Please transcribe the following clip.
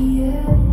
yeah.